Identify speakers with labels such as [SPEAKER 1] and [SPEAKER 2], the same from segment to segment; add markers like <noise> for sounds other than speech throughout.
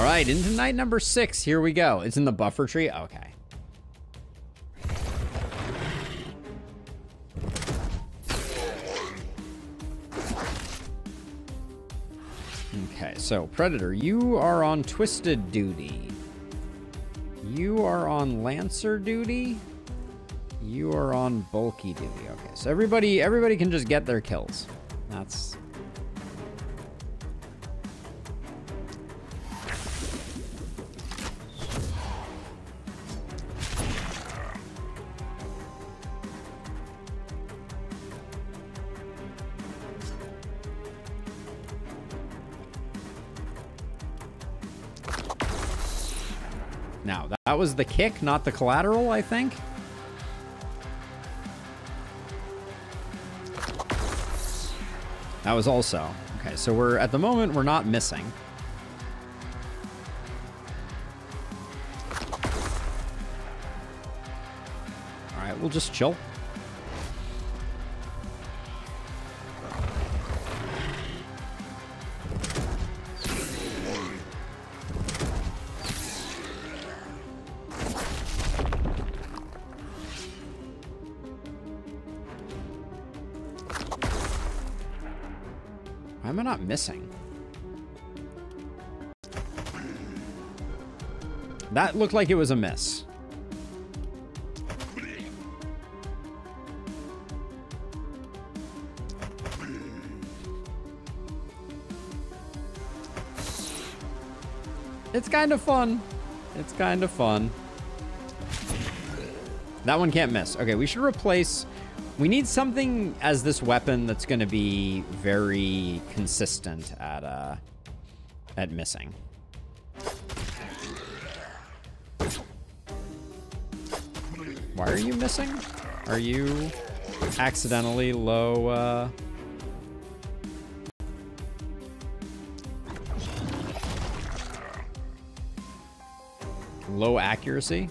[SPEAKER 1] All right, into night number six. Here we go. It's in the buffer tree. Okay. Okay, so Predator, you are on Twisted duty. You are on Lancer duty. You are on Bulky duty. Okay, so everybody, everybody can just get their kills. That's was the kick, not the collateral, I think. That was also. Okay, so we're, at the moment, we're not missing. All right, we'll just chill. Missing? That looked like it was a miss. It's kind of fun. It's kind of fun. That one can't miss. Okay, we should replace... We need something as this weapon that's going to be very consistent at, uh, at missing. Why are you missing? Are you accidentally low, uh... Low accuracy?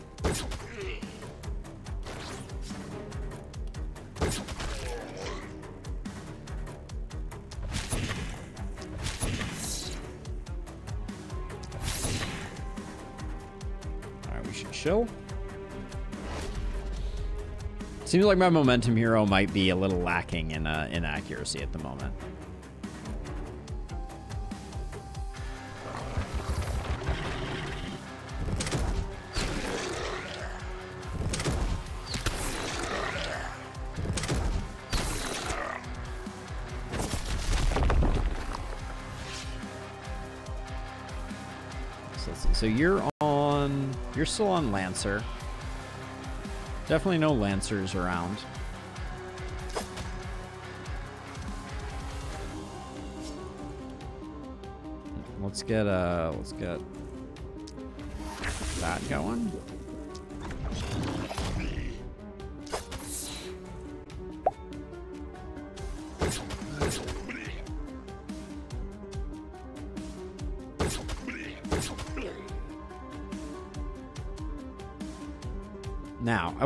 [SPEAKER 1] Chill. Seems like my momentum hero might be a little lacking in uh, in accuracy at the moment. So. You're still on Lancer. Definitely no Lancers around. Let's get uh let's get that going.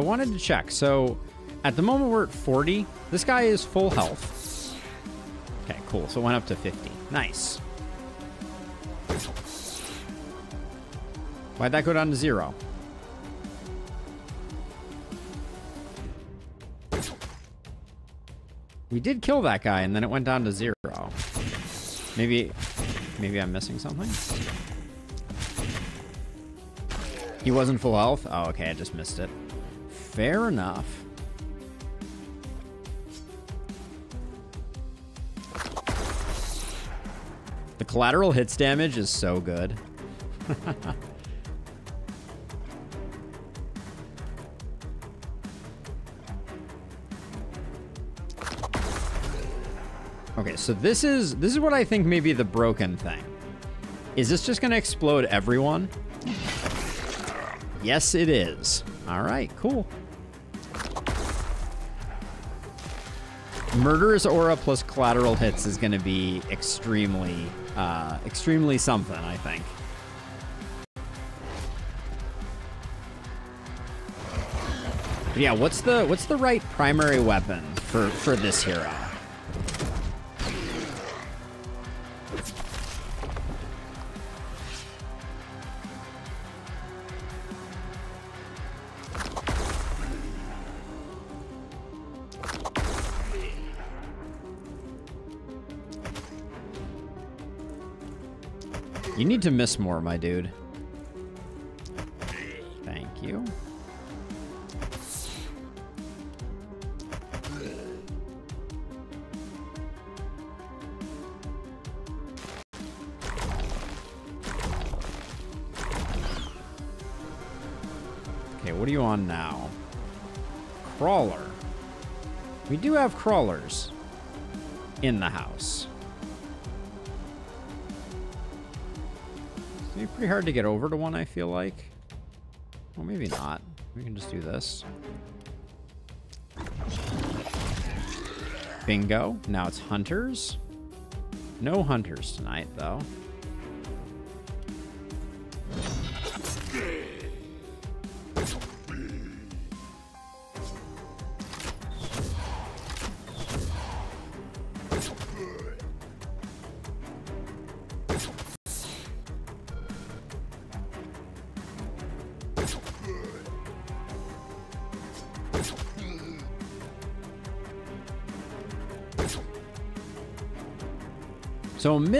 [SPEAKER 1] Wanted to check. So, at the moment we're at 40. This guy is full health. Okay, cool. So it went up to 50. Nice. Why'd that go down to zero? We did kill that guy, and then it went down to zero. Maybe, maybe I'm missing something? He wasn't full health? Oh, okay, I just missed it. Fair enough. The collateral hits damage is so good. <laughs> okay, so this is this is what I think may be the broken thing. Is this just gonna explode everyone? <laughs> Yes, it is. All right, cool. Murderous Aura plus collateral hits is going to be extremely, uh, extremely something, I think. But yeah, what's the what's the right primary weapon for for this hero? You need to miss more, my dude. Thank you. Okay, what are you on now? Crawler. We do have crawlers in the house. Hard to get over to one, I feel like. Well, maybe not. We can just do this. Bingo. Now it's hunters. No hunters tonight, though.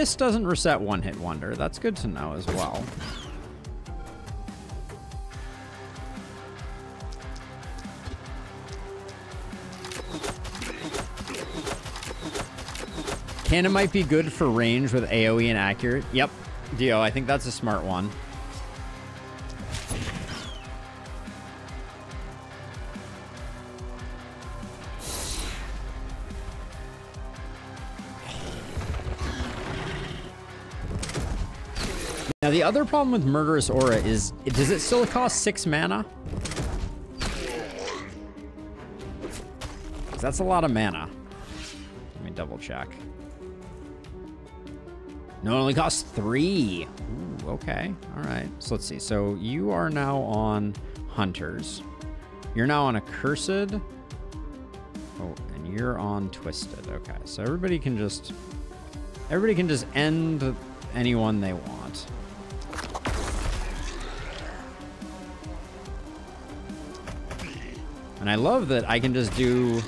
[SPEAKER 1] Mist doesn't reset One Hit Wonder. That's good to know as well. Cannon might be good for range with AoE and accurate. Yep, Dio, I think that's a smart one. Other problem with Murderous Aura is, does it still cost six mana? That's a lot of mana. Let me double check. No, it only costs three. Ooh, okay, all right. So let's see. So you are now on Hunters. You're now on Accursed. Oh, and you're on Twisted. Okay, so everybody can just, everybody can just end anyone they want. And I love that I can just do...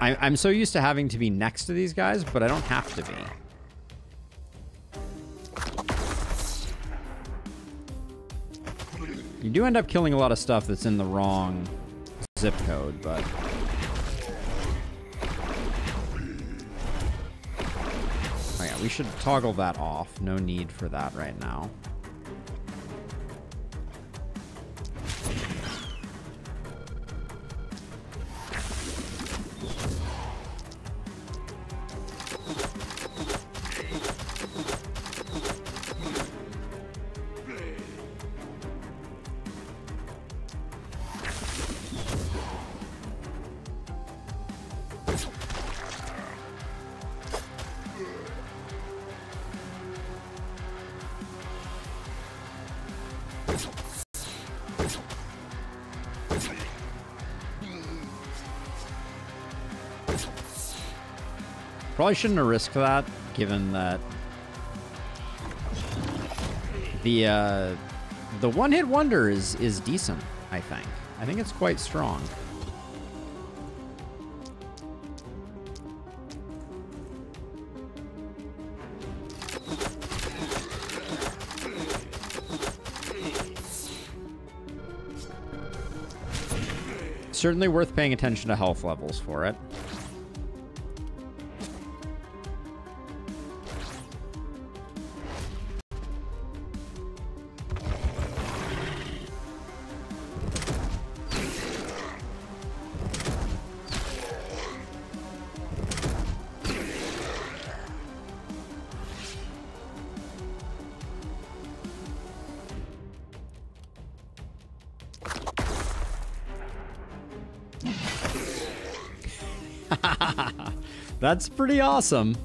[SPEAKER 1] I, I'm so used to having to be next to these guys, but I don't have to be. You do end up killing a lot of stuff that's in the wrong zip code, but... Oh yeah, we should toggle that off. No need for that right now. Probably shouldn't have risked that, given that the uh, the one hit wonder is is decent. I think. I think it's quite strong. Certainly worth paying attention to health levels for it. <laughs> That's pretty awesome.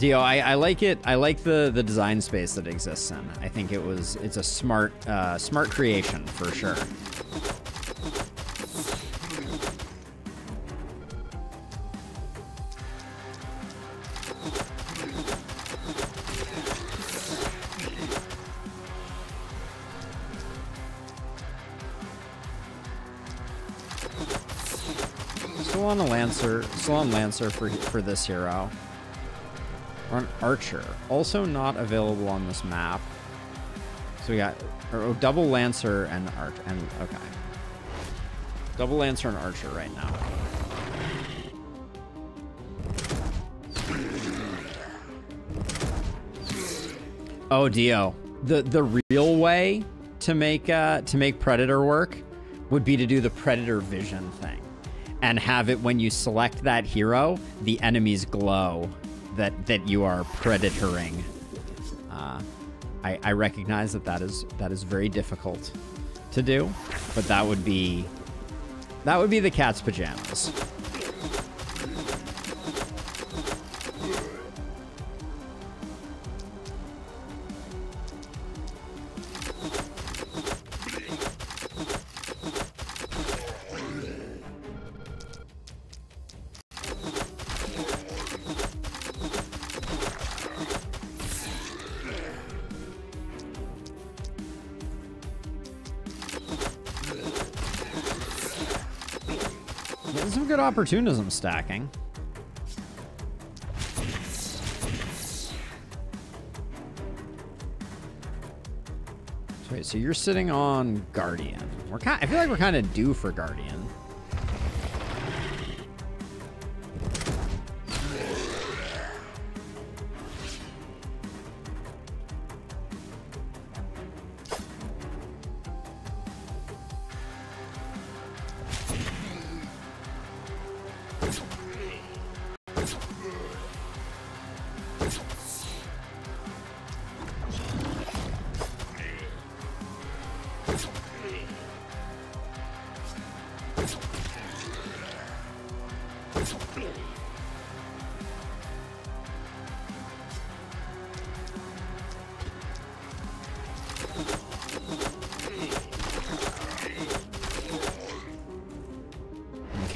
[SPEAKER 1] Dio, I, I like it. I like the the design space that exists in. I think it was it's a smart uh, smart creation for sure. Still on a Lancer, still on Lancer for for this hero. Or an Archer, also not available on this map. So we got or, oh, double Lancer and Arch and okay, double Lancer and Archer right now. Oh, Dio, the the real way to make uh, to make Predator work would be to do the Predator Vision thing and have it when you select that hero, the enemies glow that that you are predatoring. Uh, I, I recognize that that is that is very difficult to do, but that would be that would be the cat's pajamas. Opportunism stacking. So, wait, so you're sitting on Guardian. We're kind. I feel like we're kind of due for Guardian.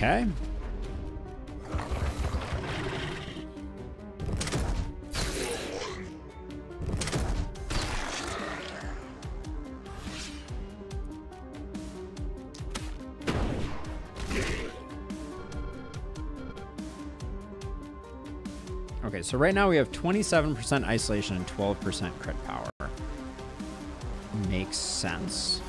[SPEAKER 1] Okay. Okay, so right now we have 27% isolation and 12% crit power. Makes sense.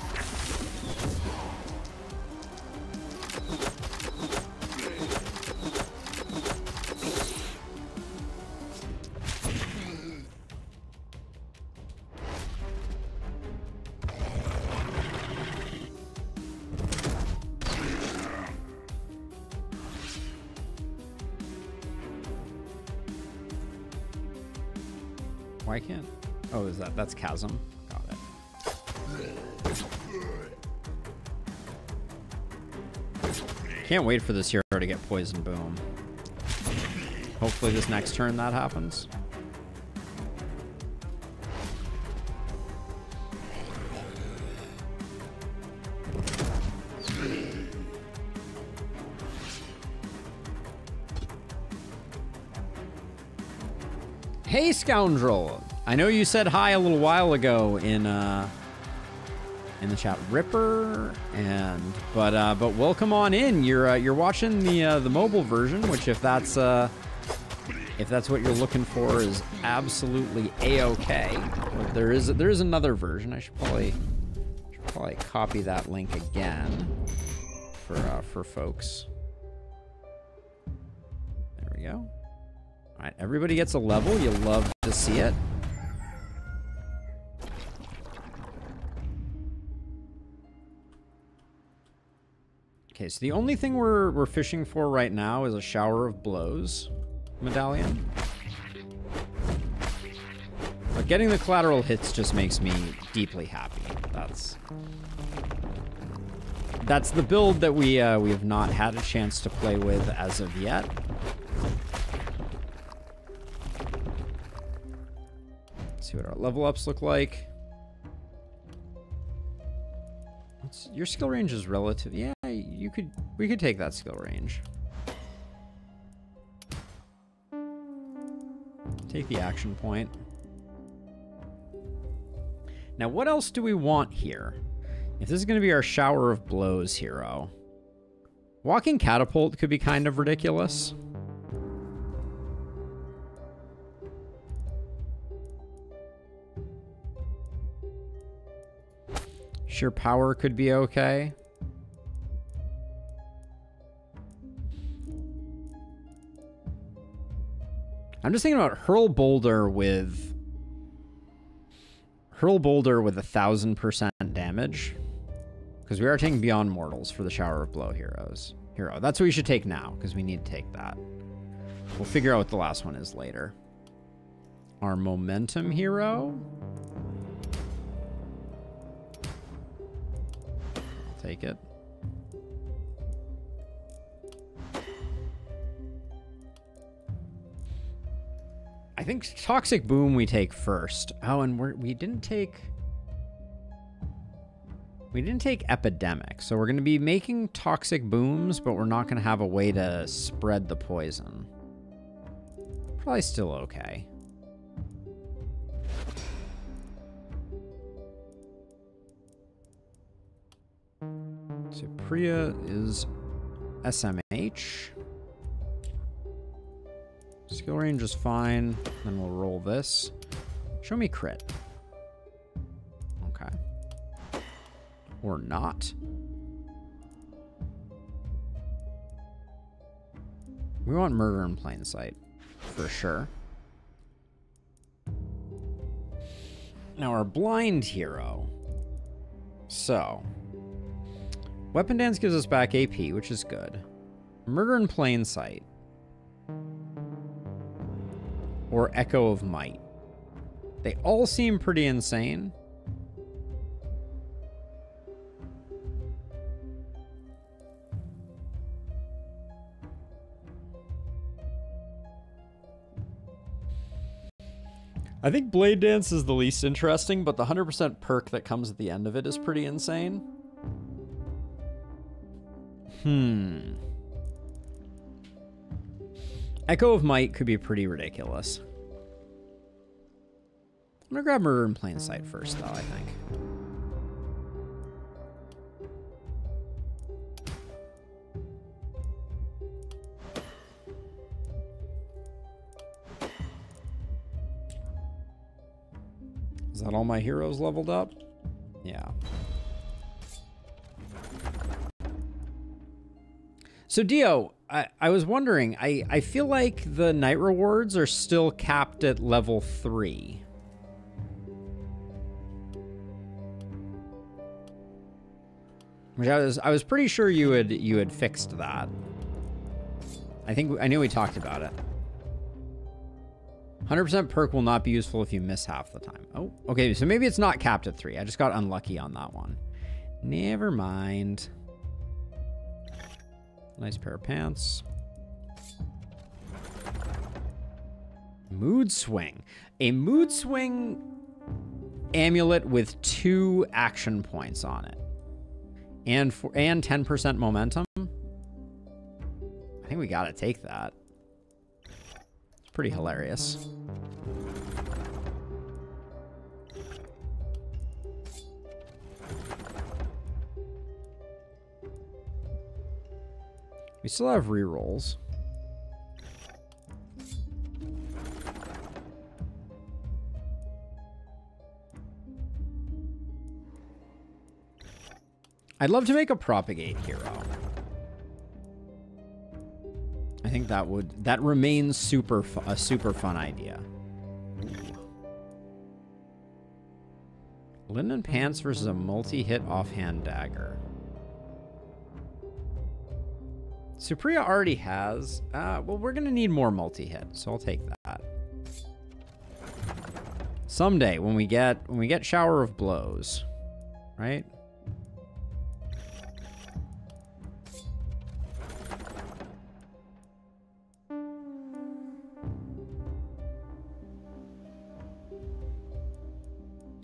[SPEAKER 1] That's chasm? Got it. Can't wait for this hero to get poison boom. Hopefully this next turn that happens. Hey, scoundrel! I know you said hi a little while ago in uh, in the chat, Ripper, and but uh, but welcome on in. You're uh, you're watching the uh, the mobile version, which if that's uh, if that's what you're looking for, is absolutely a okay. There is there is another version. I should probably should probably copy that link again for uh, for folks. There we go. All right, everybody gets a level. You love to see it. Okay, so the only thing we're we're fishing for right now is a shower of blows medallion. But getting the collateral hits just makes me deeply happy. That's that's the build that we uh, we have not had a chance to play with as of yet. Let's see what our level ups look like. Your skill range is relative. Yeah, you could. We could take that skill range. Take the action point. Now, what else do we want here? If this is going to be our Shower of Blows hero, Walking Catapult could be kind of ridiculous. Sure, power could be okay. I'm just thinking about Hurl Boulder with Hurl Boulder with a thousand percent damage. Because we are taking Beyond Mortals for the Shower of Blow heroes. Hero. That's what we should take now, because we need to take that. We'll figure out what the last one is later. Our Momentum hero. I'll take it. I think Toxic Boom we take first. Oh, and we're, we didn't take... We didn't take Epidemic, so we're going to be making Toxic Booms, but we're not going to have a way to spread the poison. Probably still okay. So is SMH. Skill range is fine. Then we'll roll this. Show me crit. Okay. Or not. We want murder in plain sight. For sure. Now our blind hero. So. Weapon Dance gives us back AP, which is good. Murder in plain sight or Echo of Might. They all seem pretty insane. I think Blade Dance is the least interesting, but the 100% perk that comes at the end of it is pretty insane. Hmm. Echo of Might could be pretty ridiculous. I'm gonna grab Murder in Plain Sight first, though, I think. Is that all my heroes leveled up? Yeah. So Dio, I, I was wondering, I, I feel like the night rewards are still capped at level 3. Which I was I was pretty sure you had you had fixed that. I think I knew we talked about it. 100% perk will not be useful if you miss half the time. Oh, okay, so maybe it's not capped at 3. I just got unlucky on that one. Never mind. Nice pair of pants. Mood swing. A mood swing amulet with two action points on it. And for and 10% momentum. I think we gotta take that. It's pretty hilarious. We still have rerolls. I'd love to make a propagate hero. I think that would that remains super a super fun idea. Linen pants versus a multi-hit offhand dagger. Supriya already has. Uh, well, we're going to need more multi-hit, so I'll take that. Someday, when we get when we get Shower of Blows, right?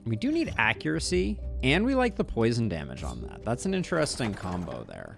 [SPEAKER 1] We do need accuracy, and we like the poison damage on that. That's an interesting combo there.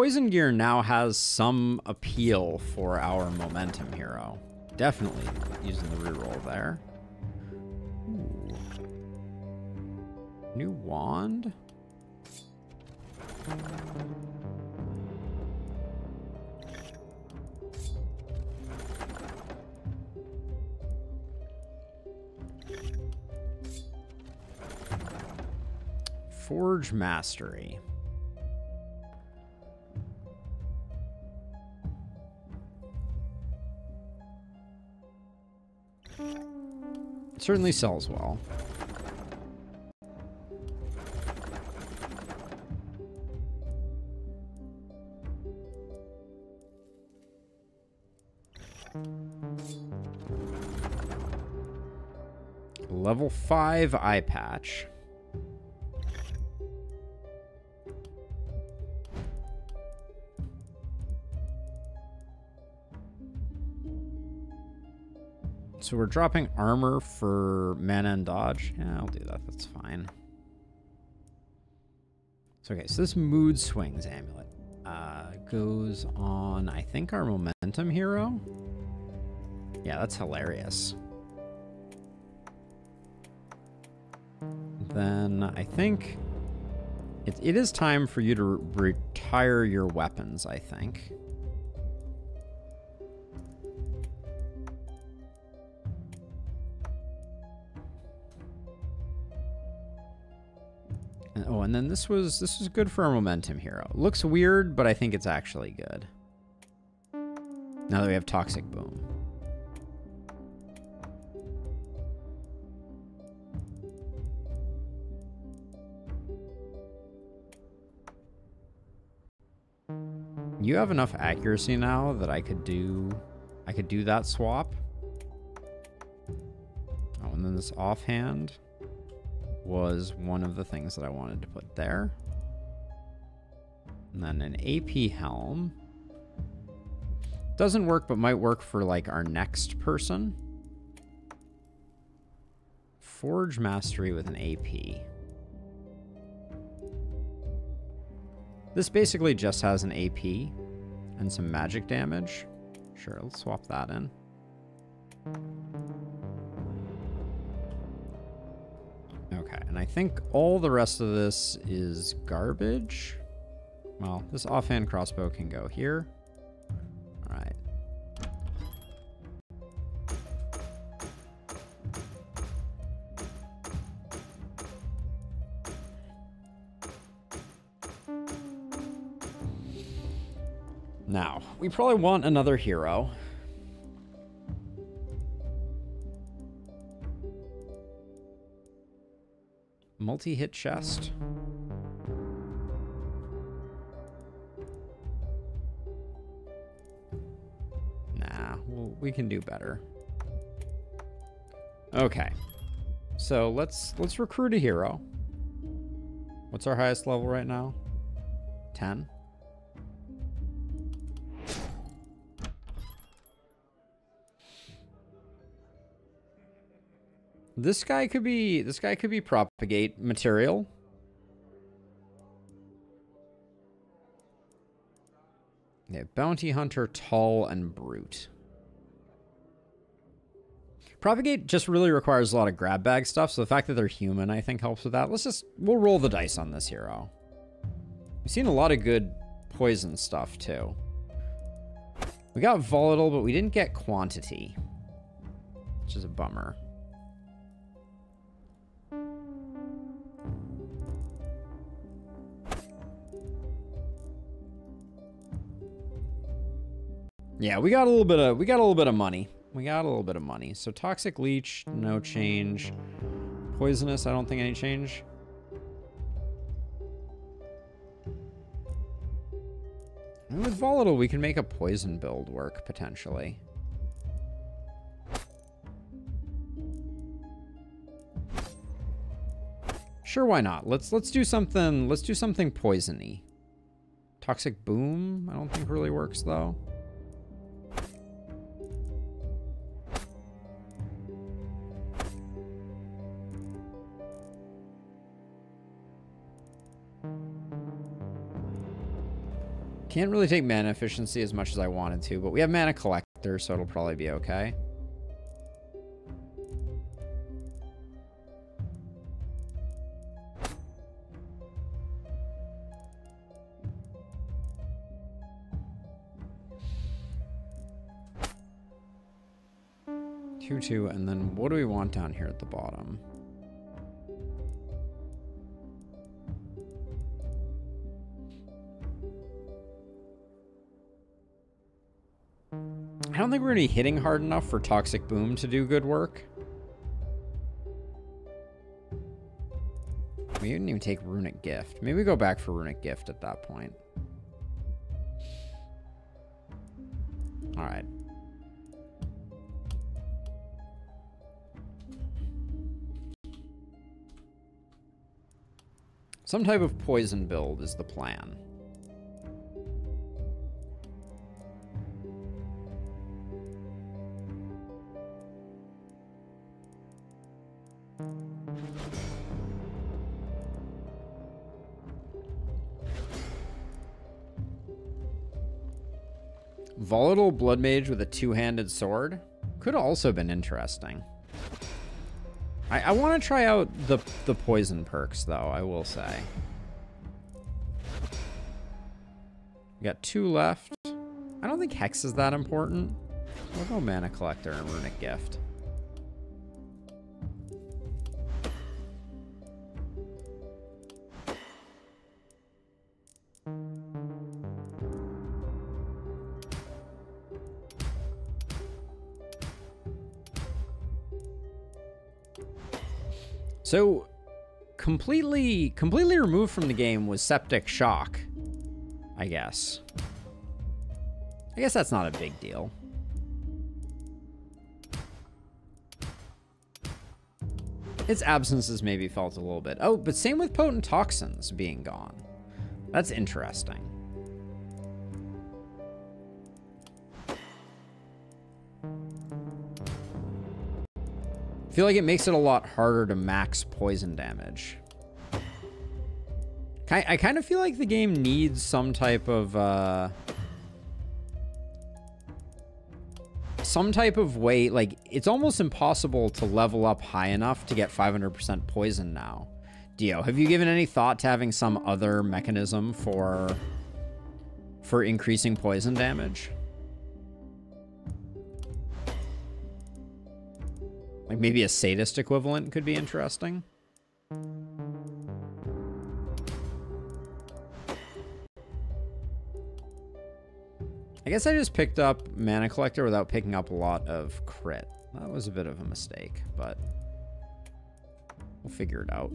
[SPEAKER 1] Poison Gear now has some appeal for our Momentum hero. Definitely using the reroll there. Ooh. New wand? Forge Mastery. Certainly sells well. Level 5 eye patch. So we're dropping armor for mana and dodge. Yeah, I'll do that. That's fine. So, okay, so this mood swings amulet uh, goes on, I think, our momentum hero. Yeah, that's hilarious. Then I think it, it is time for you to re retire your weapons, I think. And this was this was good for a momentum hero. Looks weird, but I think it's actually good. Now that we have Toxic Boom. You have enough accuracy now that I could do I could do that swap. Oh, and then this offhand was one of the things that I wanted to put there. And then an AP helm. Doesn't work, but might work for like our next person. Forge Mastery with an AP. This basically just has an AP and some magic damage. Sure, let's swap that in. Okay, and I think all the rest of this is garbage. Well, this offhand crossbow can go here. All right. Now, we probably want another hero. Multi-hit chest. Nah, well, we can do better. Okay. So let's let's recruit a hero. What's our highest level right now? 10. This guy could be this guy could be propagate material. Yeah, bounty hunter, tall and brute. Propagate just really requires a lot of grab bag stuff, so the fact that they're human, I think, helps with that. Let's just, we'll roll the dice on this hero. We've seen a lot of good poison stuff, too. We got volatile, but we didn't get quantity, which is a bummer. Yeah, we got a little bit of we got a little bit of money. We got a little bit of money. So toxic leech, no change. Poisonous, I don't think any change. And with Volatile, we can make a poison build work, potentially. Sure, why not? Let's let's do something let's do something poisony. Toxic boom, I don't think really works though. Can't really take mana efficiency as much as I wanted to, but we have mana collector, so it'll probably be okay. Two, two, and then what do we want down here at the bottom? Don't think we're going to be hitting hard enough for Toxic Boom to do good work. We didn't even take Runic Gift. Maybe we go back for Runic Gift at that point. Alright. Some type of poison build is the plan. Volatile Blood Mage with a two-handed sword could have also been interesting. I, I want to try out the, the poison perks, though, I will say. We got two left. I don't think Hex is that important. We'll go Mana Collector and Runic Gift. So, completely, completely removed from the game was Septic Shock, I guess. I guess that's not a big deal. Its absences maybe felt a little bit. Oh, but same with Potent Toxins being gone. That's interesting. I feel like it makes it a lot harder to max poison damage. I kind of feel like the game needs some type of, uh... Some type of way, like, it's almost impossible to level up high enough to get 500% poison now. Dio, have you given any thought to having some other mechanism for... for increasing poison damage? Like maybe a sadist equivalent could be interesting. I guess I just picked up Mana Collector without picking up a lot of crit. That was a bit of a mistake, but we'll figure it out.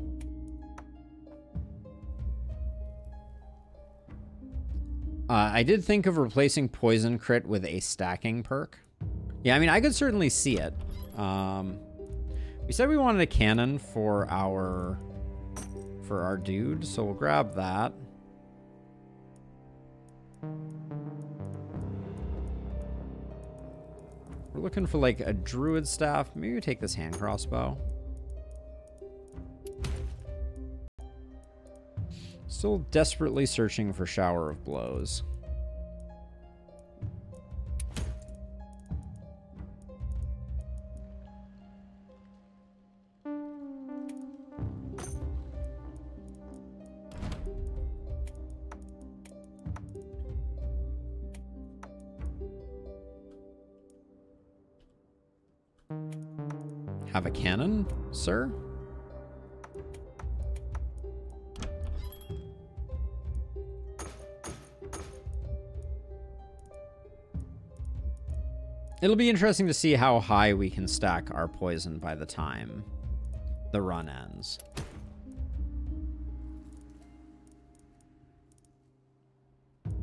[SPEAKER 1] Uh, I did think of replacing Poison Crit with a stacking perk. Yeah, I mean, I could certainly see it. Um, we said we wanted a cannon for our for our dude, so we'll grab that. We're looking for like a druid staff. Maybe we take this hand crossbow. Still desperately searching for shower of blows. It'll be interesting to see how high we can stack our poison by the time the run ends.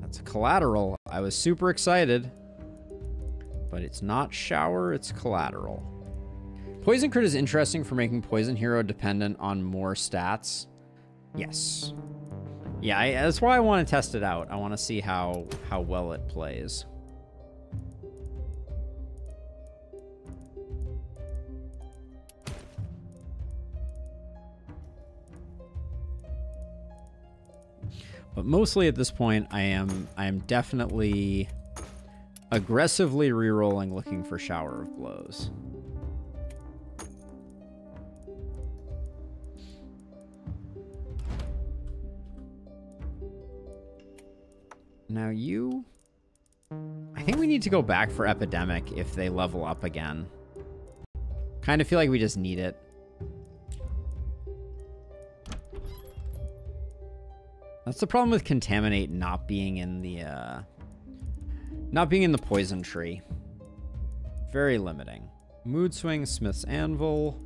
[SPEAKER 1] That's a collateral. I was super excited. But it's not shower, it's collateral. Poison crit is interesting for making poison hero dependent on more stats. Yes. Yeah, I, that's why I want to test it out. I want to see how how well it plays. But mostly at this point, I am I am definitely aggressively rerolling looking for Shower of Blows. Now you... I think we need to go back for Epidemic if they level up again. Kind of feel like we just need it. That's the problem with Contaminate not being in the, uh, not being in the Poison Tree. Very limiting. Mood Swing, Smith's Anvil.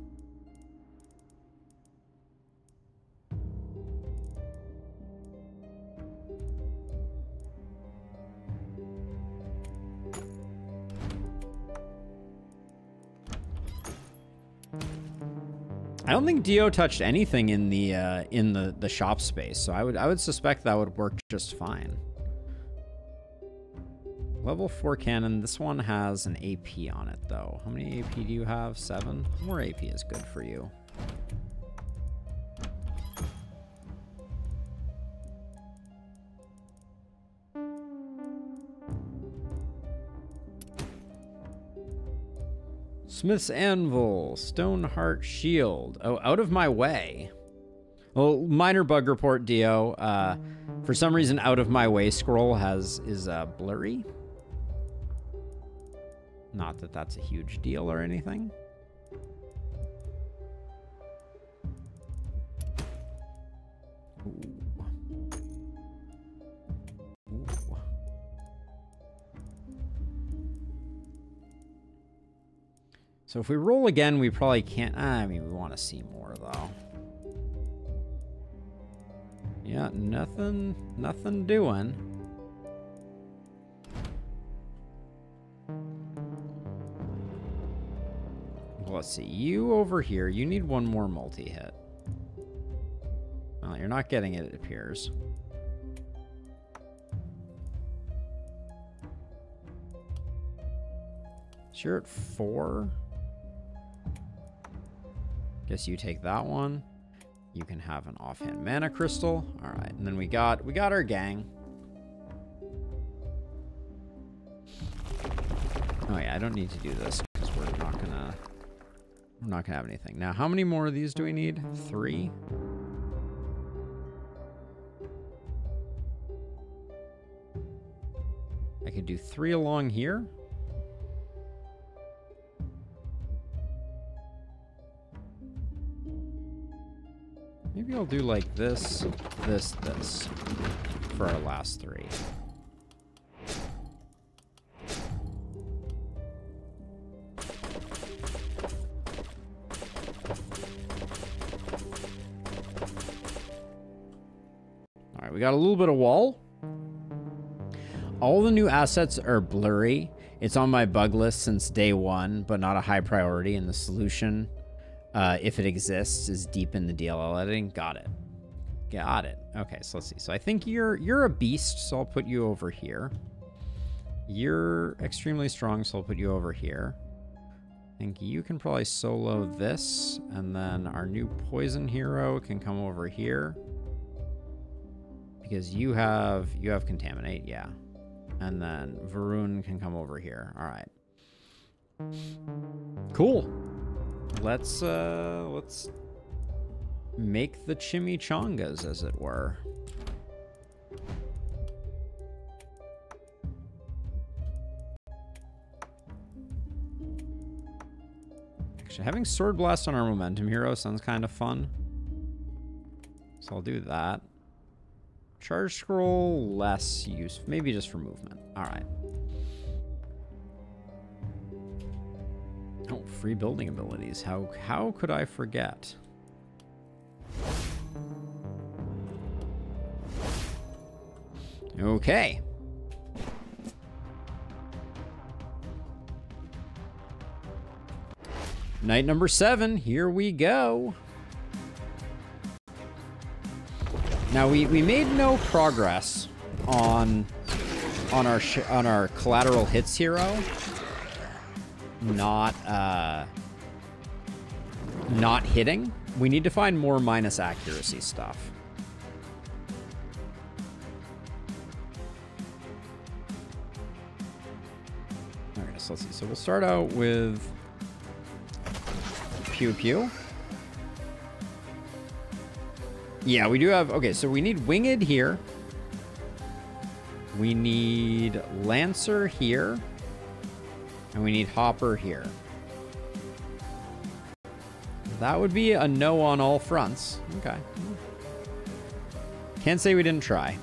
[SPEAKER 1] I don't think Dio touched anything in the uh, in the the shop space, so I would I would suspect that would work just fine. Level 4 cannon. This one has an AP on it, though. How many AP do you have? Seven? More AP is good for you. Smith's Anvil, Stoneheart Shield. Oh, out of my way. Well, minor bug report, Dio. Uh, for some reason, out of my way scroll has is uh, blurry. Not that that's a huge deal or anything. So if we roll again, we probably can't... Ah, I mean, we want to see more, though. Yeah, nothing, nothing doing. Let's see. You over here, you need one more multi-hit. Well, you're not getting it, it appears. So you're at four. Guess you take that one. You can have an offhand mana crystal. All right, and then we got we got our gang. Oh yeah, I don't need to do this because we're not gonna we're not gonna have anything. Now, how many more of these do we need? Three. I could do three along here. Maybe I'll do like this, this, this for our last three. All right, we got a little bit of wall. All the new assets are blurry. It's on my bug list since day one, but not a high priority, in the solution uh, if it exists, is deep in the DLL editing. Got it. Got it. Okay, so let's see. So I think you're you're a beast, so I'll put you over here. You're extremely strong, so I'll put you over here. I think you can probably solo this, and then our new poison hero can come over here. Because you have you have contaminate, yeah. And then Varun can come over here. All right. Cool let's uh let's make the chimichangas as it were. Actually, having Sword Blast on our Momentum Hero sounds kind of fun. So I'll do that. Charge Scroll, less use. Maybe just for movement. All right. Oh, free building abilities. How, how could I forget? Okay. Night number seven, here we go. Now we, we made no progress on on our on our collateral hits hero, not uh not hitting. We need to find more minus accuracy stuff. All right, so let's see. So we'll start out with Pew Pew. Yeah, we do have... Okay, so we need Winged here. We need Lancer here. And we need Hopper here. That would be a no on all fronts. Okay. Can't say we didn't try.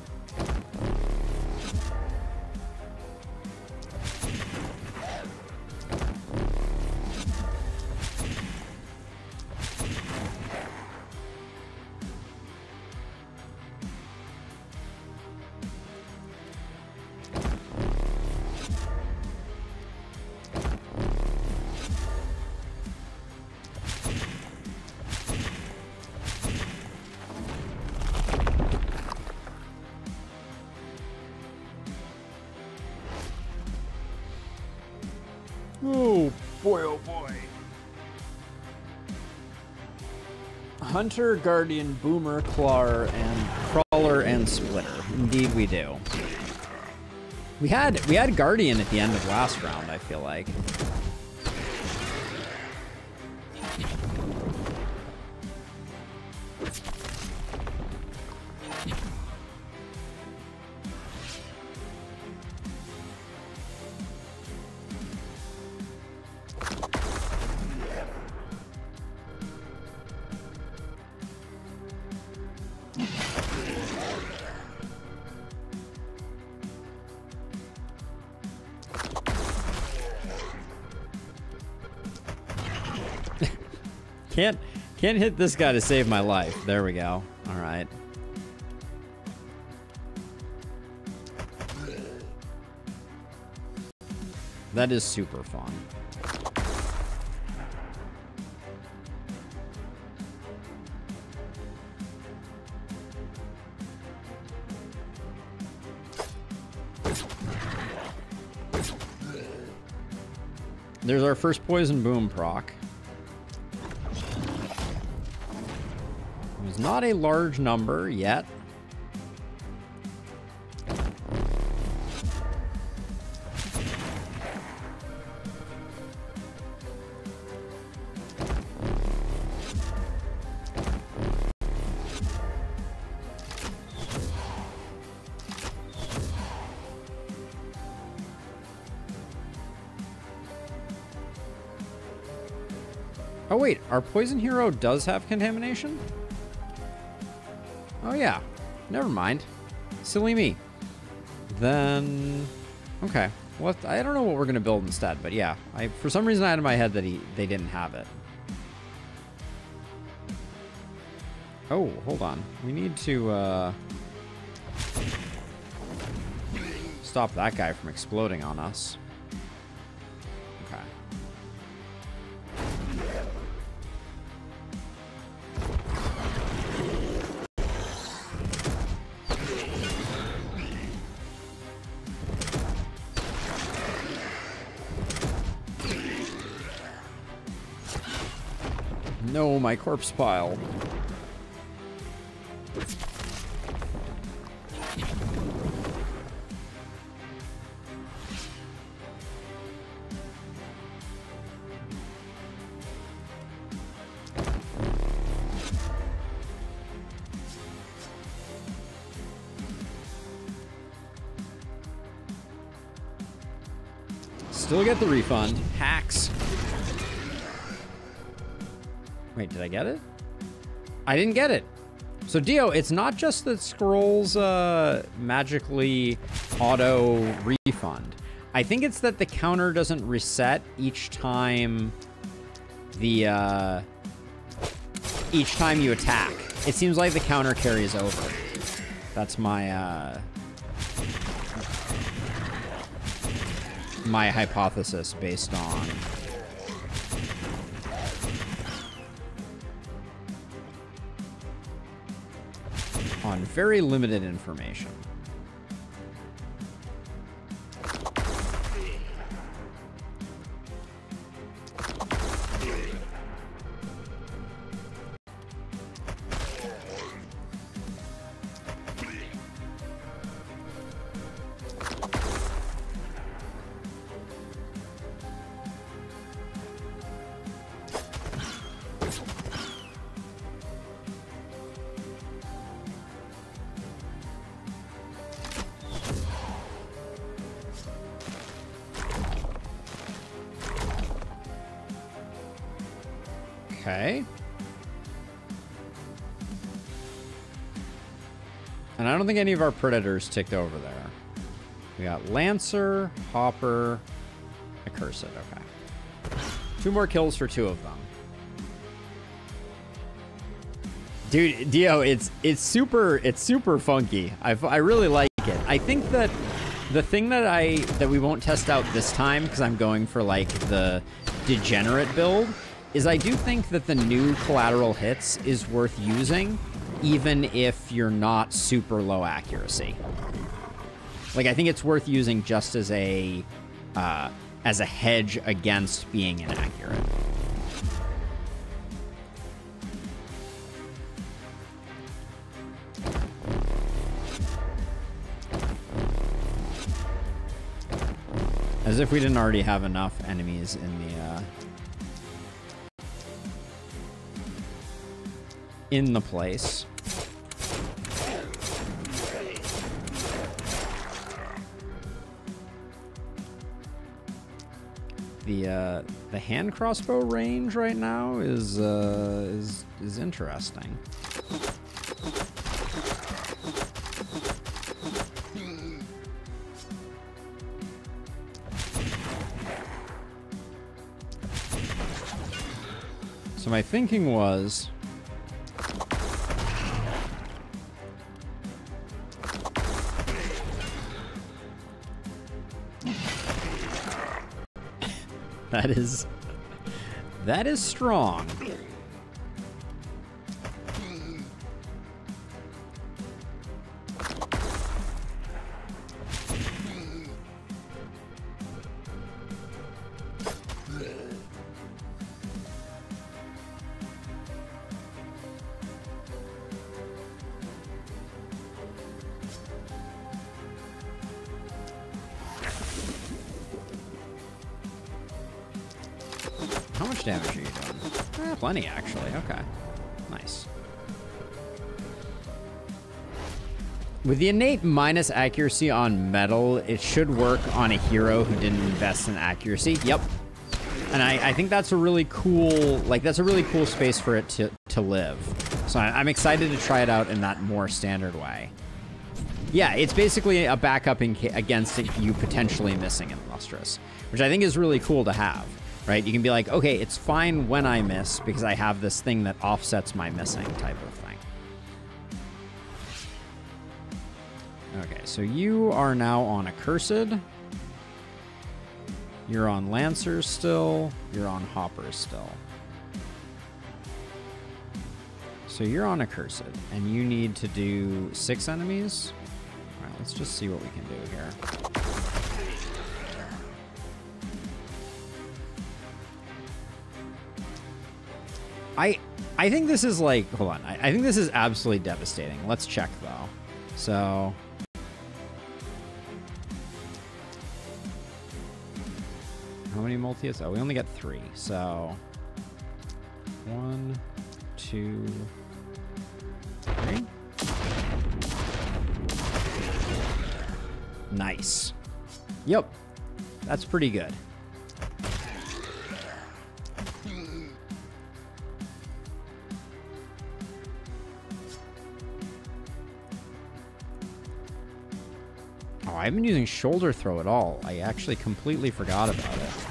[SPEAKER 1] Hunter, Guardian, Boomer, Claw, and Crawler and Splitter. Indeed we do. We had we had Guardian at the end of last round, I feel like. Can't hit this guy to save my life. There we go. All right. That is super fun. There's our first poison boom proc. Not a large number yet. Oh wait, our poison hero does have contamination? Yeah, never mind. Silly me. Then, okay. What I don't know what we're gonna build instead, but yeah, I for some reason I had in my head that he they didn't have it. Oh, hold on. We need to uh, stop that guy from exploding on us. My corpse pile. Still get the refund. Wait, did I get it? I didn't get it. So Dio, it's not just that scrolls uh, magically auto refund. I think it's that the counter doesn't reset each time the uh, each time you attack. It seems like the counter carries over. That's my uh, my hypothesis based on on very limited information. Any of our predators ticked over there. We got Lancer, Hopper, Accursed. Okay. Two more kills for two of them. Dude, Dio, it's it's super it's super funky. I I really like it. I think that the thing that I that we won't test out this time because I'm going for like the degenerate build is I do think that the new collateral hits is worth using, even if you're not super low accuracy. Like, I think it's worth using just as a, uh, as a hedge against being inaccurate. As if we didn't already have enough enemies in the, uh, in the place. The uh, the hand crossbow range right now is uh, is is interesting. So my thinking was <laughs> That is... That is strong. With the innate minus accuracy on metal, it should work on a hero who didn't invest in accuracy. Yep. And I, I think that's a really cool, like, that's a really cool space for it to, to live. So I, I'm excited to try it out in that more standard way. Yeah, it's basically a backup in against you potentially missing in Lustrous, which I think is really cool to have right? You can be like, okay, it's fine when I miss because I have this thing that offsets my missing type of thing. Okay, so you are now on Accursed. You're on Lancers still. You're on Hoppers still. So you're on Accursed, and you need to do six enemies. All right, let's just see what we can do here. I I think this is like hold on. I, I think this is absolutely devastating. Let's check though. So many multis? Oh, we only got three. So one, two, three. Nice. Yep. That's pretty good. Oh, I haven't been using shoulder throw at all. I actually completely forgot about it.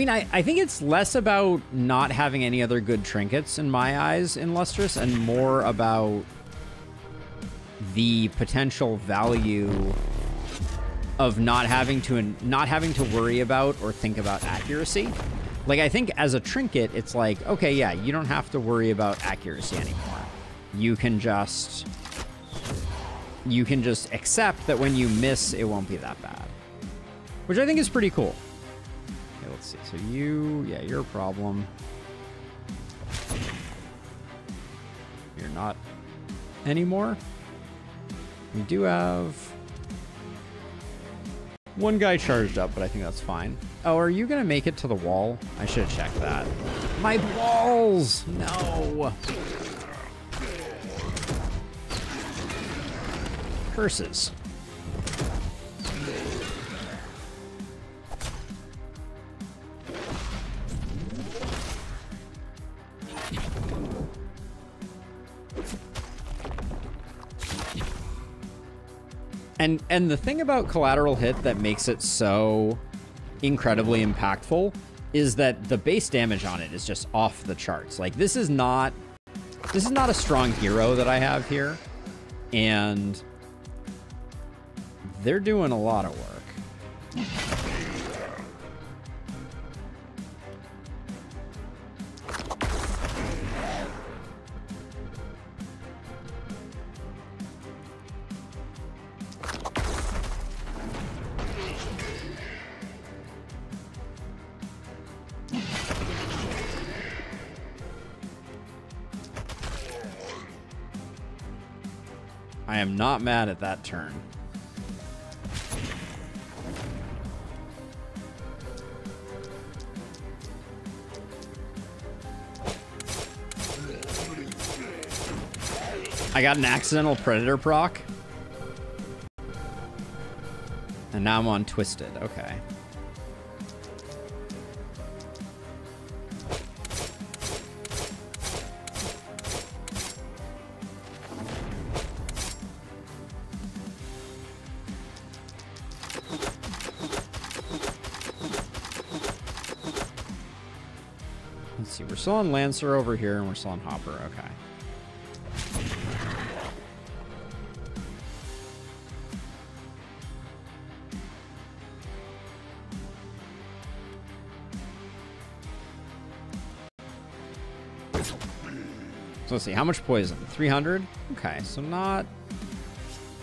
[SPEAKER 1] Mean, I, I think it's less about not having any other good trinkets in my eyes in Lustrous and more about the potential value of not having to not having to worry about or think about accuracy. Like I think as a trinket, it's like, okay, yeah, you don't have to worry about accuracy anymore. You can just you can just accept that when you miss, it won't be that bad. Which I think is pretty cool. Let's see. So you, yeah, you're a problem. You're not anymore. We do have one guy charged up, but I think that's fine. Oh, are you going to make it to the wall? I should have checked that. My balls! No! Curses. And and the thing about collateral hit that makes it so incredibly impactful is that the base damage on it is just off the charts. Like this is not this is not a strong hero that I have here. And they're doing a lot of work. Mad at that turn. I got an accidental predator proc. And now I'm on twisted. Okay. Still on Lancer over here, and we're still on Hopper. Okay. So let's see, how much poison? 300? Okay, so not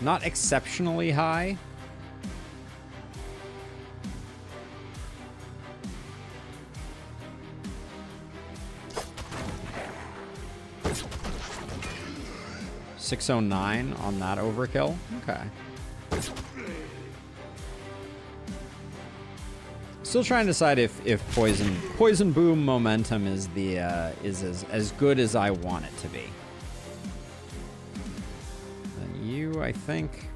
[SPEAKER 1] not exceptionally high. Six oh nine on that overkill. Okay. Still trying to decide if if poison poison boom momentum is the uh, is as as good as I want it to be. Then you, I think.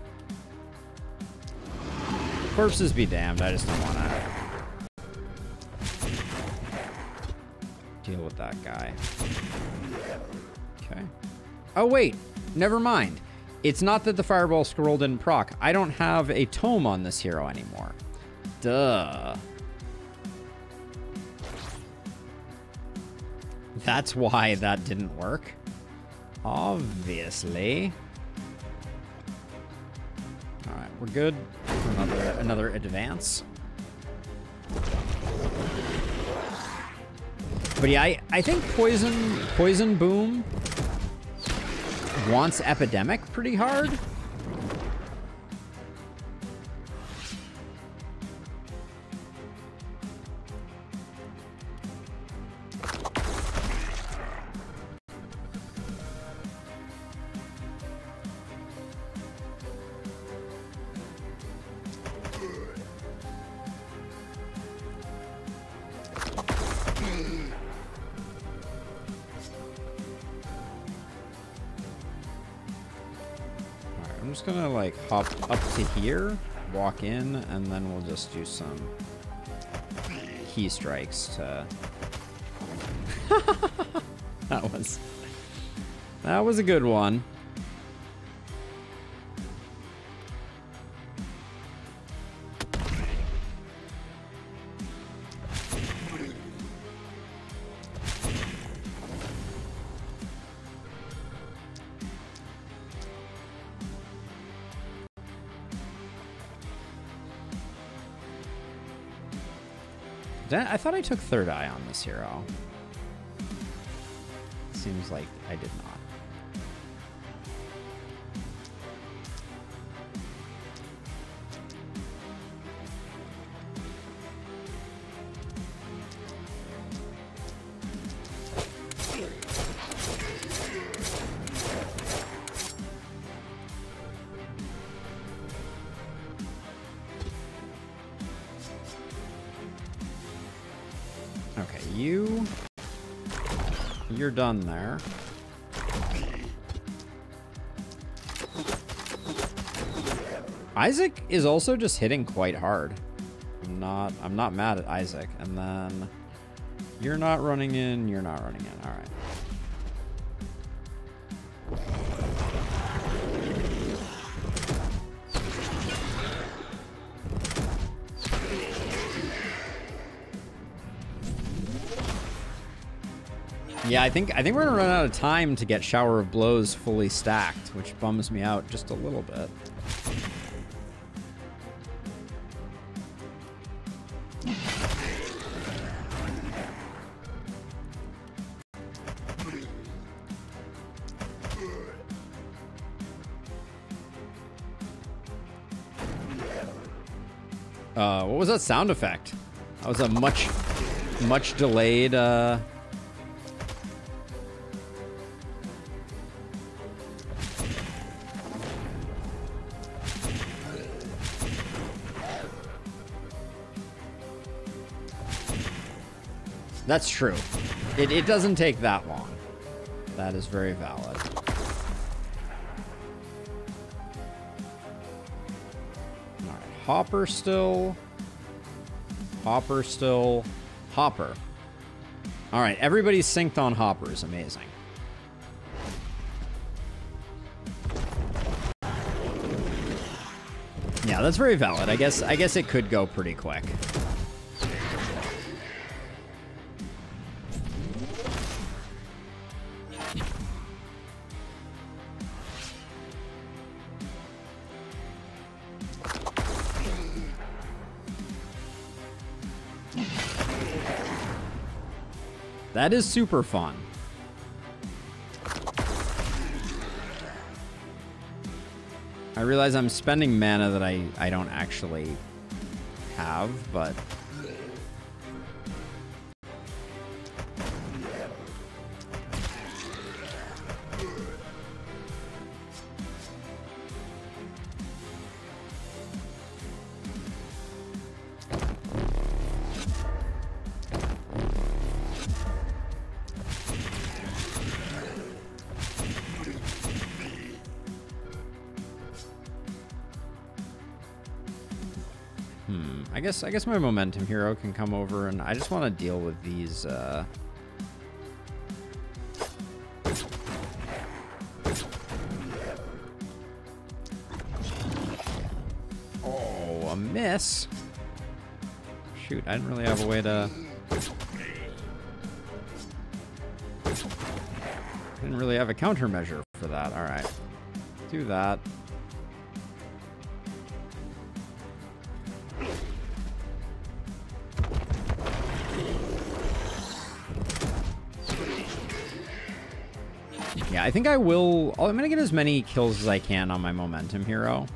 [SPEAKER 1] Corpses be damned. I just don't want to deal with that guy. Okay. Oh wait, never mind. It's not that the fireball scroll didn't proc. I don't have a tome on this hero anymore. Duh. That's why that didn't work. Obviously. All right, we're good. Another another advance. But yeah, I, I think poison poison boom wants epidemic pretty hard. To here, walk in, and then we'll just do some key strikes to... <laughs> that was... That was a good one. I thought I took third eye on this hero. Seems like I did not. Isaac is also just hitting quite hard. I'm not I'm not mad at Isaac. And then you're not running in, you're not running in. All right. Yeah, I think I think we're gonna run out of time to get Shower of Blows fully stacked, which bums me out just a little bit. That sound effect? That was a much, much delayed, uh, That's true. It, it doesn't take that long. That is very valid. Alright, Hopper still. Hopper still. Hopper. Alright, everybody's synced on Hopper is amazing. Yeah, that's very valid. I guess I guess it could go pretty quick. That is super fun. I realize I'm spending mana that I, I don't actually have, but I guess my momentum hero can come over, and I just want to deal with these. Uh... Oh, a miss. Shoot, I didn't really have a way to. Didn't really have a countermeasure for that. All right, do that. I think I will... Oh, I'm going to get as many kills as I can on my Momentum Hero.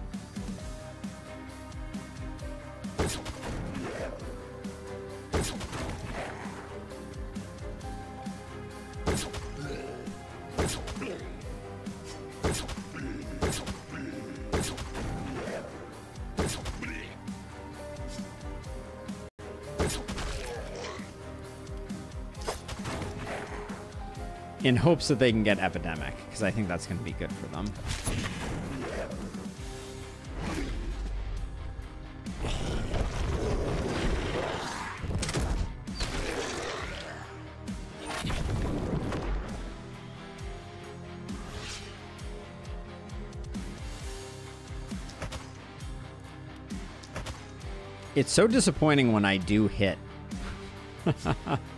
[SPEAKER 1] Hopes that they can get Epidemic, because I think that's going to be good for them. It's so disappointing when I do hit. <laughs>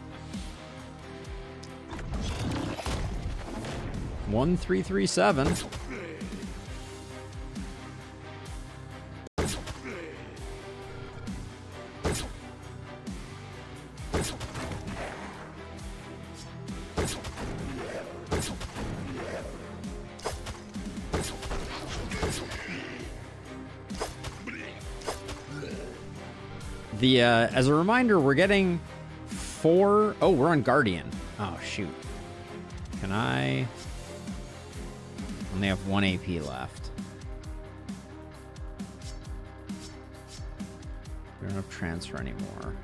[SPEAKER 1] 1337. The, uh, as a reminder, we're getting four... Oh, we're on Guardian. Oh, shoot. Can I only have one AP left. We don't have transfer anymore.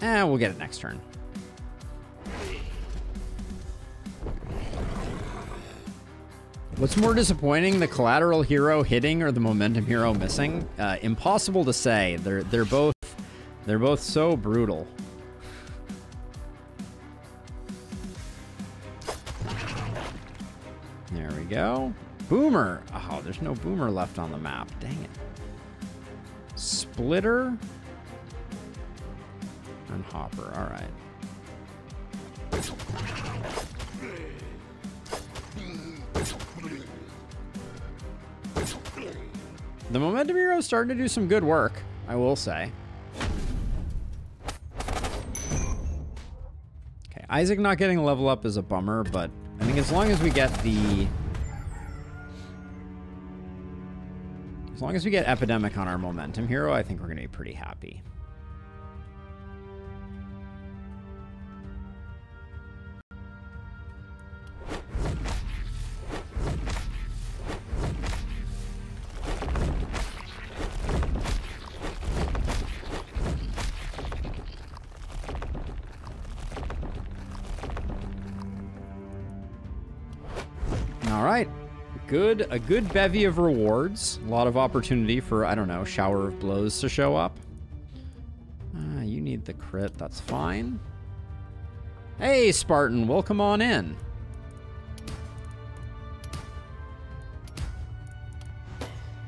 [SPEAKER 1] Eh, we'll get it next turn. What's more disappointing, the collateral hero hitting or the momentum hero missing? Uh, impossible to say. They're they're both they're both so brutal. Boomer. Oh, there's no boomer left on the map. Dang it. Splitter and Hopper. All right. The Momentum Hero is starting to do some good work, I will say. Okay, Isaac not getting a level up is a bummer, but I think as long as we get the... As long as we get Epidemic on our Momentum Hero, I think we're going to be pretty happy. A good bevy of rewards. A lot of opportunity for, I don't know, shower of blows to show up. Uh, you need the crit, that's fine. Hey, Spartan, welcome on in.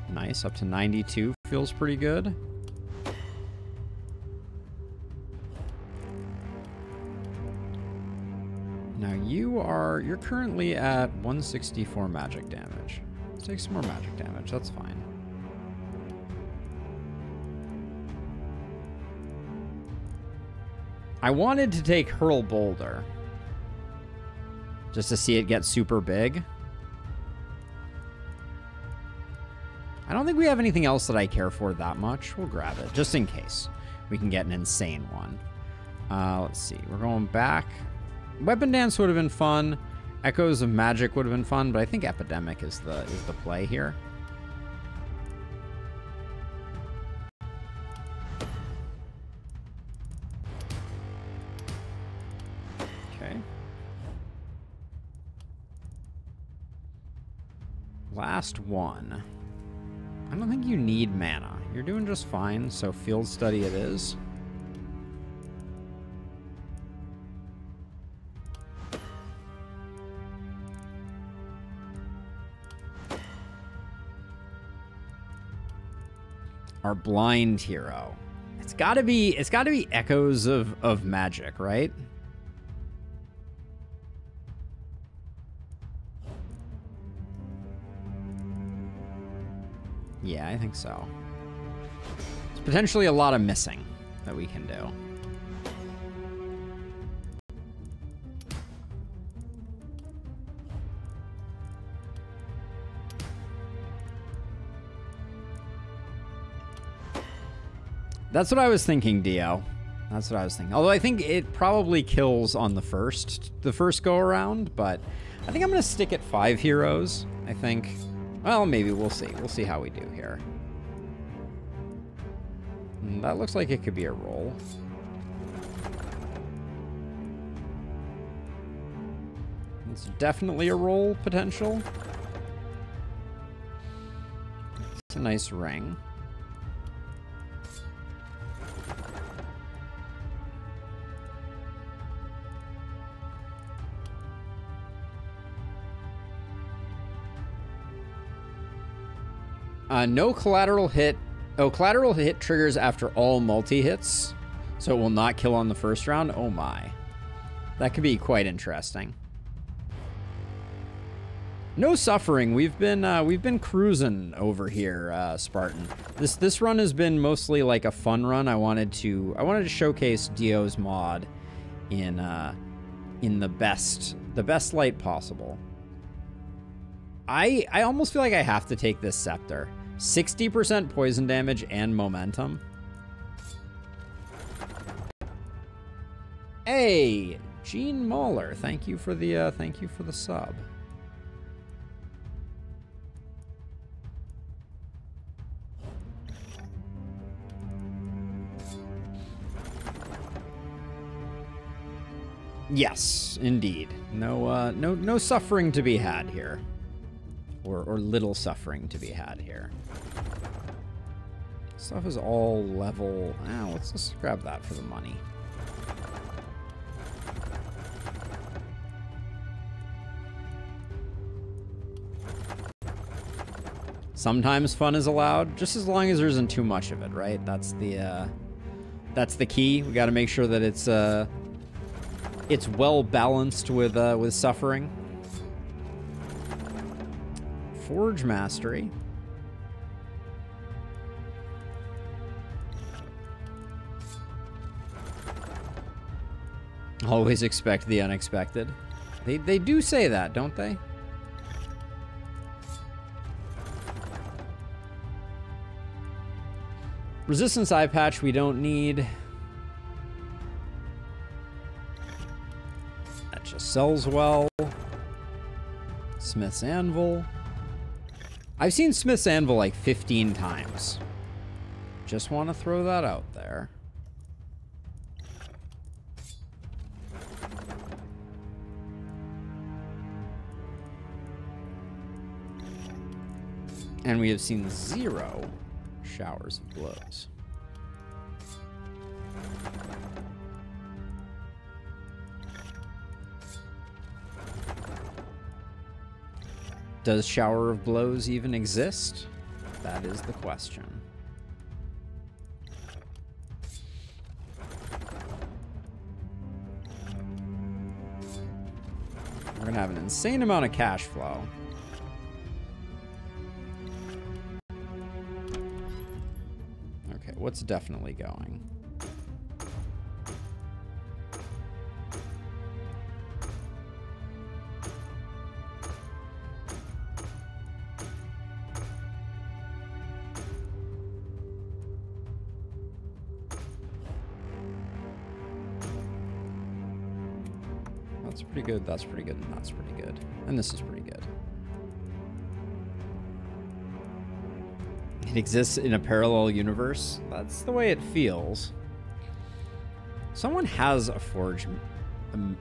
[SPEAKER 1] Nice, up to 92 feels pretty good. Now you are, you're currently at 164 magic damage. Take some more magic damage, that's fine. I wanted to take Hurl Boulder. Just to see it get super big. I don't think we have anything else that I care for that much. We'll grab it, just in case. We can get an insane one. Uh, let's see. We're going back. Weapon Dance would have been fun. Echoes of Magic would have been fun, but I think Epidemic is the is the play here. Okay. Last one. I don't think you need mana. You're doing just fine, so Field Study it is. Our blind hero. It's got to be it's got to be echoes of of magic, right? Yeah, I think so. It's potentially a lot of missing that we can do. That's what I was thinking, Dio. That's what I was thinking. Although I think it probably kills on the first, the first go around, but I think I'm going to stick at five heroes. I think, well, maybe we'll see. We'll see how we do here. Hmm, that looks like it could be a roll. It's definitely a roll potential. It's a nice ring. Uh, no collateral hit. Oh, collateral hit triggers after all multi-hits, so it will not kill on the first round. Oh my. That could be quite interesting. No suffering. We've been uh, we've been cruising over here, uh, Spartan. This this run has been mostly like a fun run. I wanted to I wanted to showcase Dio's mod in uh, in the best the best light possible. I I almost feel like I have to take this scepter. 60% poison damage and momentum. Hey, Gene Muller, thank you for the uh, thank you for the sub. Yes, indeed. No, uh, no, no suffering to be had here, or or little suffering to be had here. Stuff is all level. Ah, let's just grab that for the money. Sometimes fun is allowed, just as long as there isn't too much of it, right? That's the uh, that's the key. We got to make sure that it's uh, it's well balanced with uh, with suffering. Forge mastery. Always expect the unexpected. They they do say that, don't they? Resistance eye patch we don't need. That just sells well. Smith's Anvil. I've seen Smith's Anvil like 15 times. Just want to throw that out there. And we have seen zero showers of blows. Does shower of blows even exist? That is the question. We're gonna have an insane amount of cash flow. Okay, what's definitely going? That's pretty good, and that's pretty good. And this is pretty good. it exists in a parallel universe. That's the way it feels. Someone has a Forge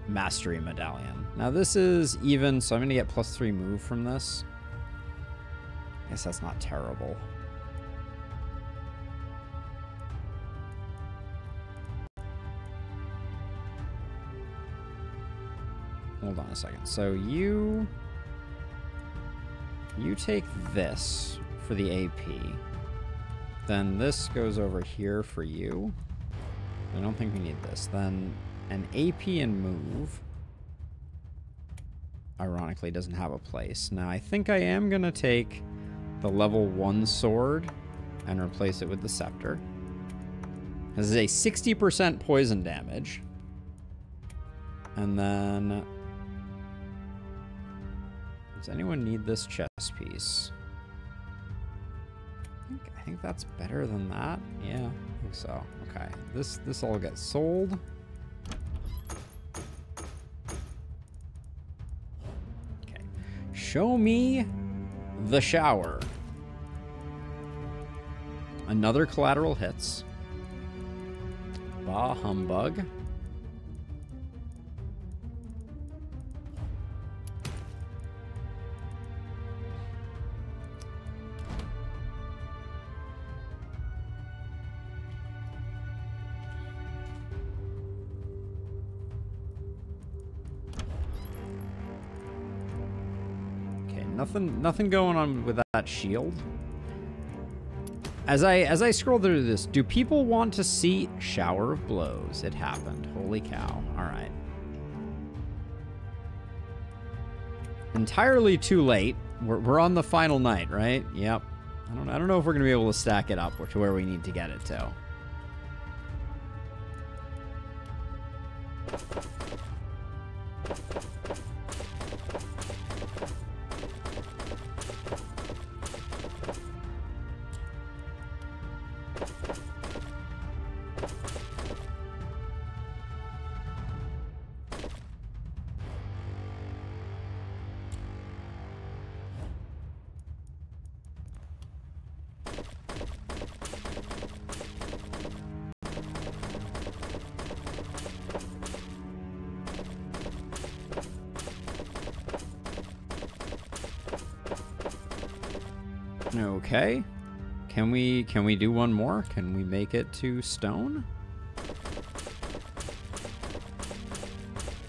[SPEAKER 1] Mastery Medallion. Now this is even, so I'm to get plus three move from this. I guess that's not terrible. A second. So you... You take this, for the AP. Then this goes over here for you. I don't think we need this. Then an AP and move, ironically, doesn't have a place. Now, I think I am going to take the level 1 sword and replace it with the scepter. This is a 60% poison damage. And then... Does anyone need this chess piece? I think that's better than that. Yeah, I think so. Okay, this this all gets sold. Okay, show me the shower. Another collateral hits. Bah humbug. Nothing, nothing going on with that shield. As I as I scroll through this, do people want to see shower of blows? It happened. Holy cow! All right. Entirely too late. We're we're on the final night, right? Yep. I don't I don't know if we're gonna be able to stack it up to where we need to get it to. Can we do one more? Can we make it to stone?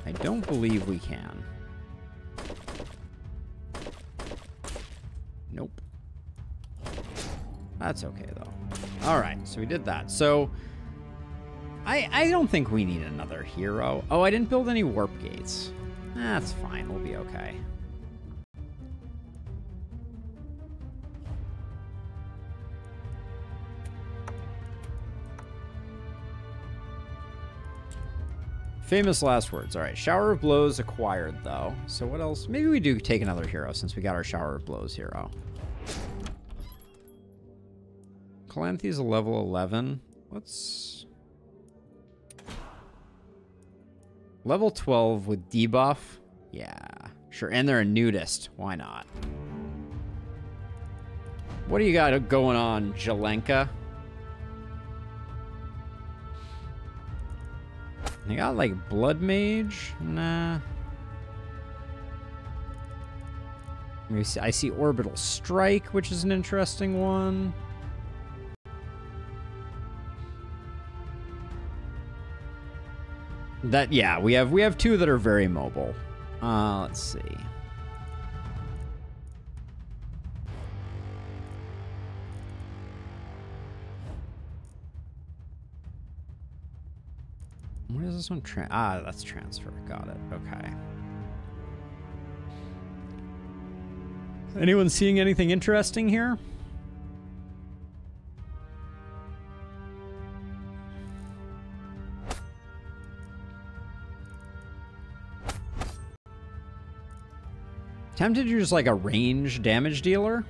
[SPEAKER 1] I don't believe we can. Nope. That's okay though. All right, so we did that. So I I don't think we need another hero. Oh, I didn't build any warp gates. That's fine. We'll be okay. Famous last words. All right, Shower of Blows acquired, though. So what else? Maybe we do take another hero since we got our Shower of Blows hero. Calanthes a level 11. Let's... Level 12 with debuff? Yeah, sure. And they're a nudist. Why not? What do you got going on, Jelenka? They got like Blood Mage? Nah. I see Orbital Strike, which is an interesting one. That yeah, we have we have two that are very mobile. Uh, let's see. This one? Tra ah, that's transfer. Got it. Okay. Anyone seeing anything interesting here? Tempted you're just like a range damage dealer?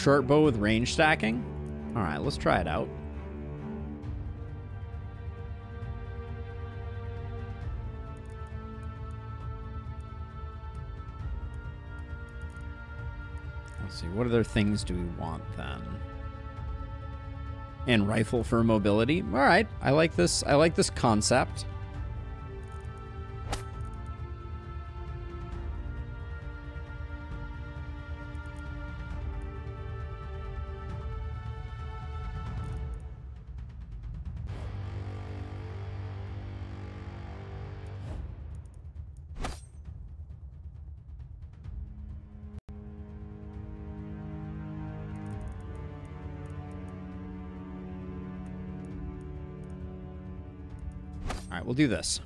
[SPEAKER 1] Short bow with range stacking? Alright, let's try it out. Let's see, what other things do we want then? And rifle for mobility. All right, I like this. I like this concept. Do this.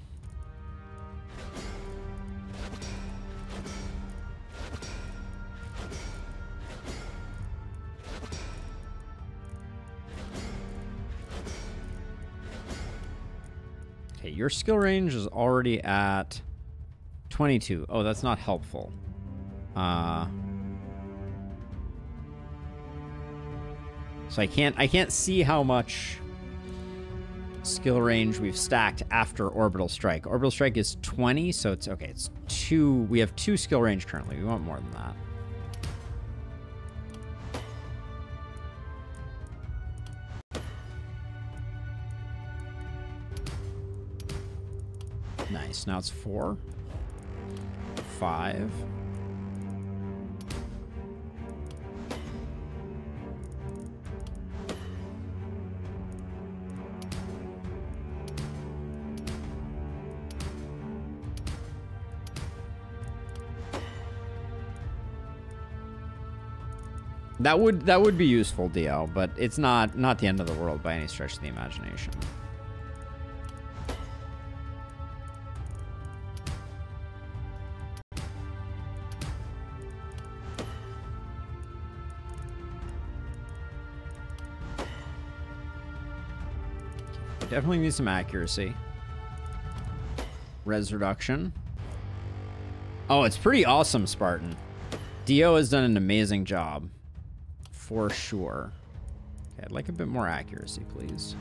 [SPEAKER 1] Okay, your skill range is already at 22. Oh, that's not helpful. Uh... So I can't I can't see how much skill range we've stacked after Orbital Strike. Orbital Strike is 20, so it's okay. It's two. We have two skill range currently. We want more than that. Nice. Now it's four, five. That would that would be useful, DL, but it's not not the end of the world by any stretch of the imagination. Definitely need some accuracy. Res reduction. Oh, it's pretty awesome, Spartan. Dio has done an amazing job. For sure. Okay, I'd like a bit more accuracy, please.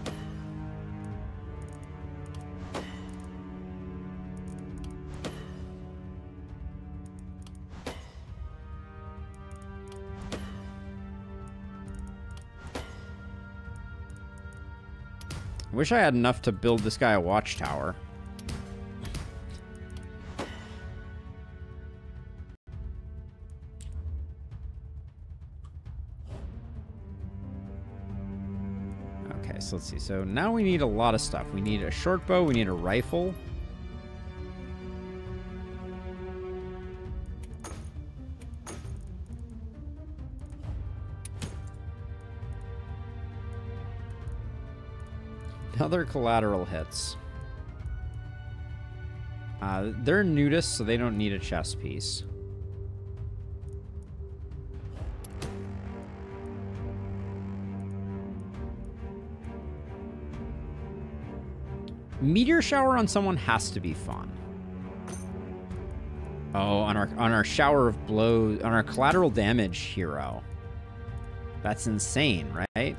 [SPEAKER 1] I wish I had enough to build this guy a watchtower. Let's see. So now we need a lot of stuff. We need a short bow, we need a rifle. Other collateral hits. Uh, they're nudists, so they don't need a chest piece. Meteor shower on someone has to be fun. Oh, on our on our shower of blows on our collateral damage hero. That's insane, right?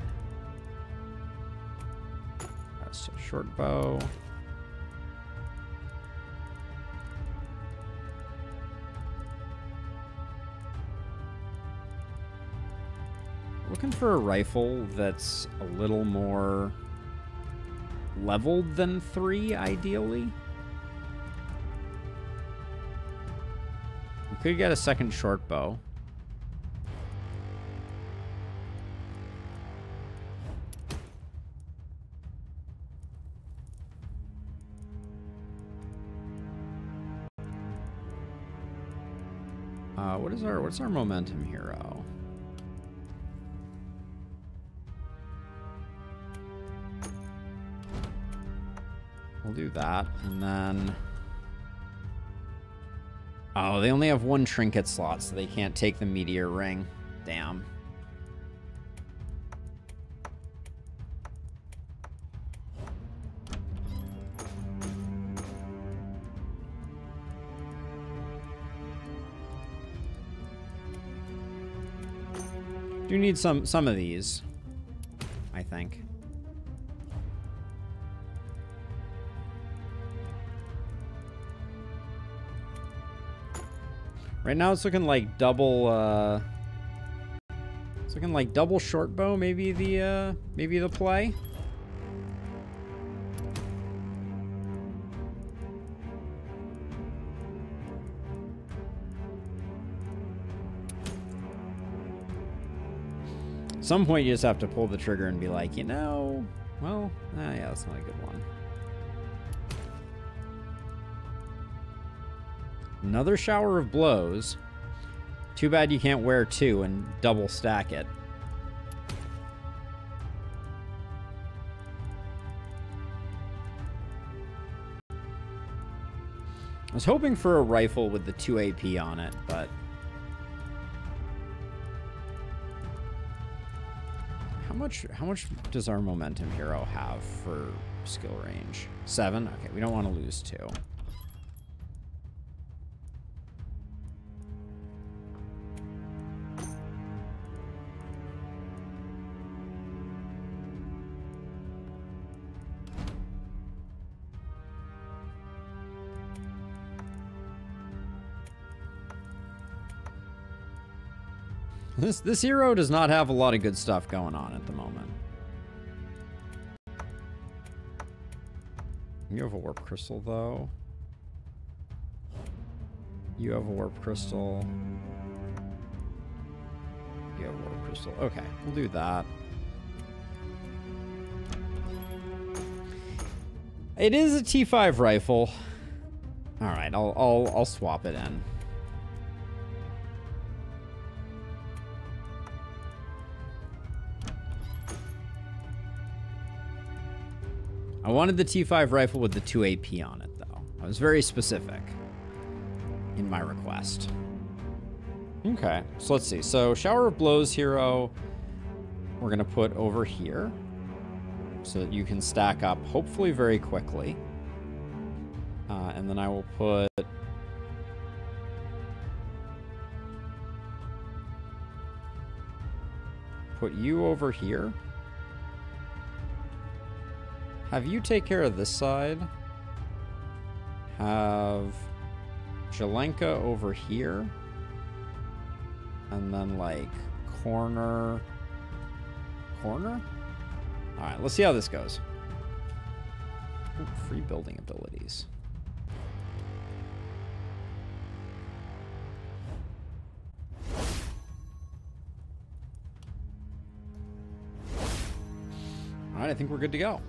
[SPEAKER 1] That's a short bow. Looking for a rifle that's a little more leveled than three, ideally. We could get a second short bow. Uh, what is our what's our momentum hero? Do that, and then... Oh, they only have one trinket slot, so they can't take the meteor ring. Damn. Do need some some of these, I think. Right now it's looking like double uh It's looking like double short bow, maybe the uh maybe the play. some point you just have to pull the trigger and be like, you know, well, ah, yeah, that's not a good one. Another shower of blows. Too bad you can't wear two and double stack it. I was hoping for a rifle with the 2 AP on it, but How much how much does our momentum hero have for skill range? Seven? Okay, we don't want to lose two. This this hero does not have a lot of good stuff going on at the moment. You have a warp crystal though. You have a warp crystal. You have a warp crystal. Okay, we'll do that. It is a T5 rifle. All right, I'll I'll I'll swap it in. Wanted the T5 rifle with the 2 AP on it, though. I was very specific in my request. Okay, so let's see. So Shower of Blows hero, we're to put over here. so that you can stack up, hopefully very quickly. Uh, and then I will put... Put you over here. Have you take care of this side. Have Jelenka over here. And then, like, corner... Corner? Alright, let's see how this goes. Ooh, free building abilities. Alright, I think we're good to go.